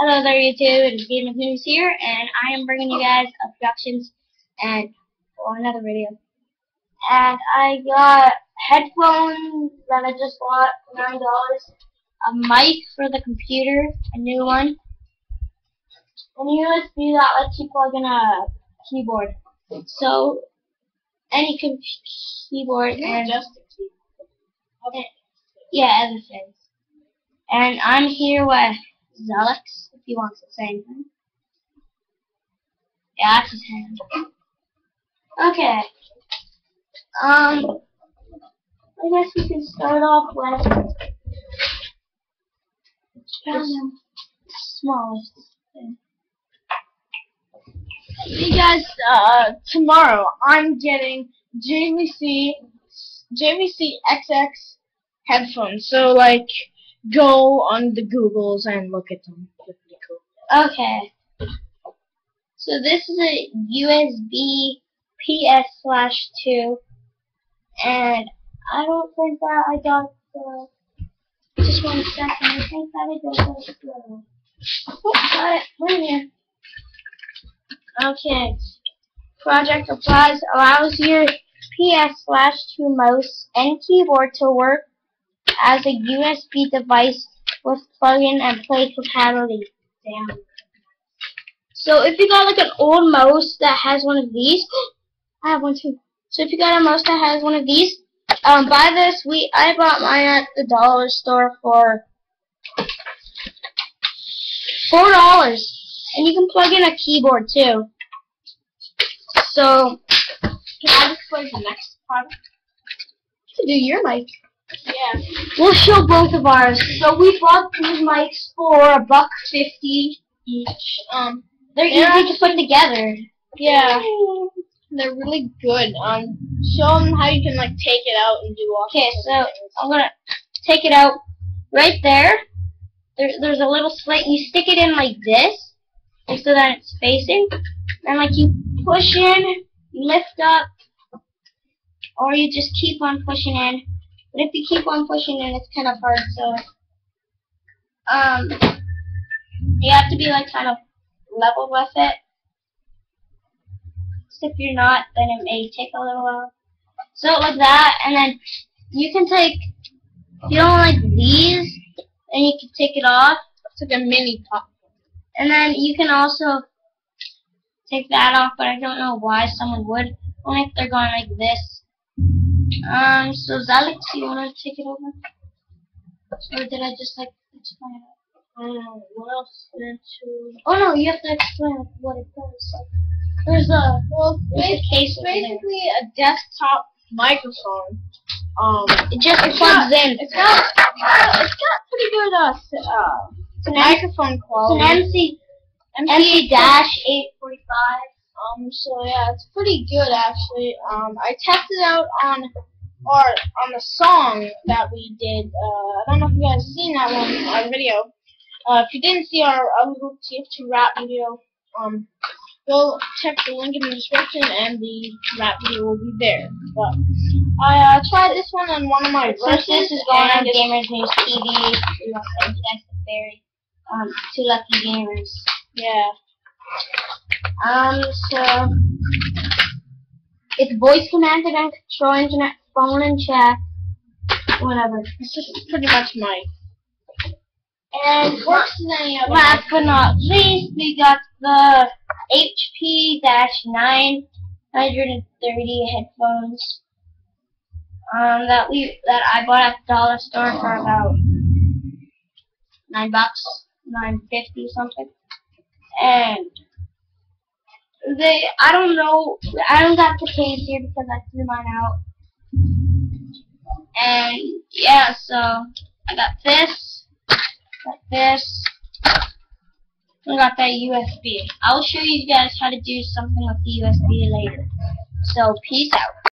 Hello there YouTube, it's Gamers News here, and I am bringing you guys a productions and for another video. And I got headphones that I just bought for nine dollars, a mic for the computer, a new one, and USB that lets you plug in a keyboard. So any keyboard and just a keyboard. yeah, everything. And I'm here with Zelix, if he wants to say anything. Yeah, that's his hand. Okay. Um, I guess we can start off with the smallest thing. Guys, uh, tomorrow I'm getting JVC JVC XX headphones. So like, go on the Googles and look at them. Okay. So this is a USB PS slash two, and I don't think that I got the. Just one second. I think that I got the. Oh, got it. Right here. Okay. Project Applies allows your PS slash two mouse and keyboard to work as a USB device with plug-in and play compatibility. So if you got like an old mouse that has one of these, I have one too. So if you got a mouse that has one of these, um, buy this. We I bought mine at the dollar store for four dollars, and you can plug in a keyboard too. So Can I just play the next product? to do your mic. Yeah. We'll show both of ours. So we bought these mics for a buck fifty each. Um. They're Yeah. easy to put together. Yeah. They're really good. Um. Show them how you can like take it out and do all. Okay, so things. I'm gonna take it out right there. there. There's a little slit. You stick it in like this, like so that it's facing. And like you push in, lift up, or you just keep on pushing in. But if you keep on pushing in, it's kind of hard. So, um, you have to be like kind of level with it. if you're not, then it may take a little while. So like that, and then you can take, if you don't like these, then you can take it off, it's like a mini pop. and then you can also take that off, but I don't know why someone would, only if they're going like this. Um, so Zalix, do you want to take it over? Or did I just like explain it? Um. What else? to- Oh no, you have to explain what it does. There's a, Well, there's a case over there. basically a desktop microphone. Um. It just It's plugs got- in. It's got uh, it's got pretty good uh, uh It's microphone it's quality. an MC, MC dash 845. Um, so yeah, it's pretty good actually. Um, I tested out on our on the song that we did. Uh, I don't know if you guys seen that one, our video. Uh, if you didn't see our other TF2 rap video, um, go check the link in the description and the rap video will be there. But I uh, tried this one on one of my verses. this is going on Gamers News TV, we want you guys for very, um, two lucky gamers. Yeah. Um, so, it's voice commanded and control internet, phone and chat, whatever. It's just pretty much my. And. Last but not least, we got the HP-930 headphones. Um, that we that I bought at the dollar store for about nine bucks, nine fifty something. And they, I don't know, I don't got the case here because I threw mine out. And yeah, so I got this, got this, I got that USB. I'll show you guys how to do something with the USB later. So peace out.